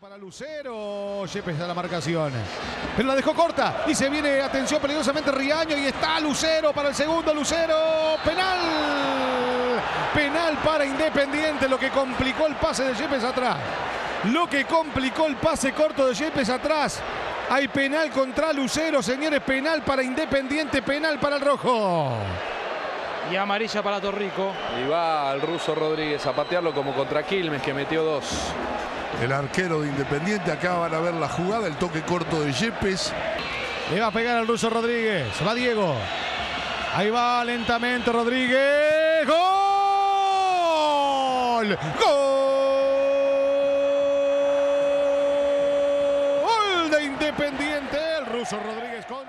Para Lucero, Yepes a la marcación. Pero la dejó corta y se viene, atención, peligrosamente Riaño y está Lucero para el segundo, Lucero, penal. Penal para Independiente, lo que complicó el pase de Yepes atrás. Lo que complicó el pase corto de Yepes atrás. Hay penal contra Lucero, señores, penal para Independiente, penal para el Rojo. Y amarilla para Torrico. Y va al ruso Rodríguez a patearlo como contra Quilmes que metió dos. El arquero de Independiente acaba de ver la jugada, el toque corto de Yepes. Le va a pegar al ruso Rodríguez. Va Diego. Ahí va lentamente Rodríguez. ¡Gol! ¡Gol! de Independiente. El ruso Rodríguez con